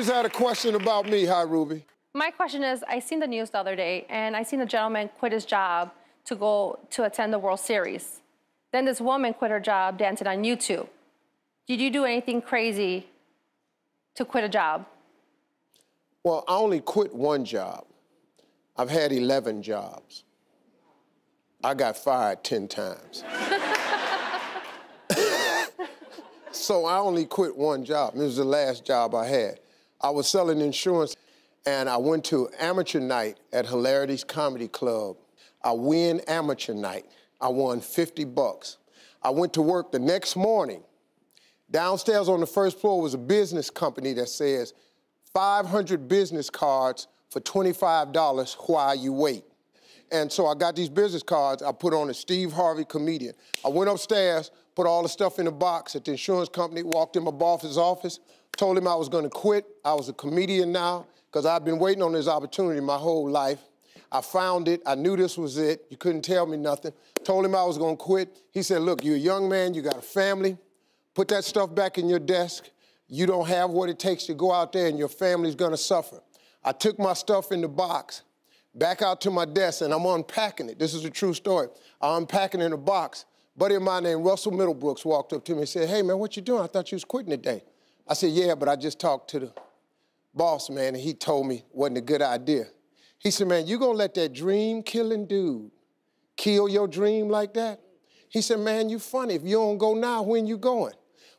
Ruby's had a question about me. Hi, Ruby. My question is, I seen the news the other day, and I seen a gentleman quit his job to go to attend the World Series. Then this woman quit her job dancing on YouTube. Did you do anything crazy to quit a job? Well, I only quit one job. I've had 11 jobs. I got fired 10 times. so I only quit one job. This was the last job I had. I was selling insurance, and I went to amateur night at Hilarity's Comedy Club. I win amateur night. I won 50 bucks. I went to work the next morning. Downstairs on the first floor was a business company that says 500 business cards for $25 while you wait. And so I got these business cards. I put on a Steve Harvey comedian. I went upstairs, put all the stuff in a box at the insurance company, walked in my boss's office, told him I was going to quit. I was a comedian now because I've been waiting on this opportunity my whole life. I found it. I knew this was it. You couldn't tell me nothing. Told him I was going to quit. He said, Look, you're a young man, you got a family. Put that stuff back in your desk. You don't have what it takes to go out there, and your family's going to suffer. I took my stuff in the box, back out to my desk, and I'm unpacking it. This is a true story. I'm unpacking in a box. Buddy of mine named Russell Middlebrooks walked up to me and said, Hey, man, what you doing? I thought you was quitting today. I said, Yeah, but I just talked to the boss, man, and he told me wasn't a good idea. He said, man, you gonna let that dream killing dude kill your dream like that? He said, man, you funny. If you don't go now, when you going?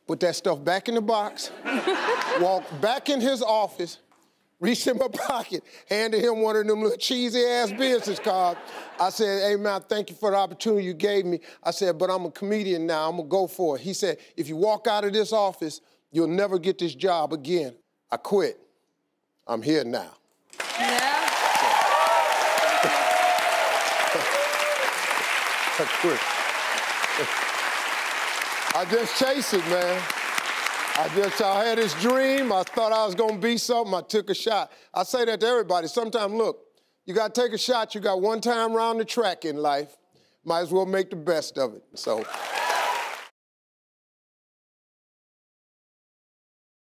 Put that stuff back in the box, walk back in his office, reached in my pocket, handed him one of them little cheesy ass business cards. I said, hey man, thank you for the opportunity you gave me. I said, but I'm a comedian now, I'm gonna go for it. He said, if you walk out of this office, you'll never get this job again. I quit. I'm here now. Yeah. I just chased it, man. I just I had this dream. I thought I was gonna be something. I took a shot. I say that to everybody. Sometimes, look, you gotta take a shot. You got one time around the track in life. Might as well make the best of it. So.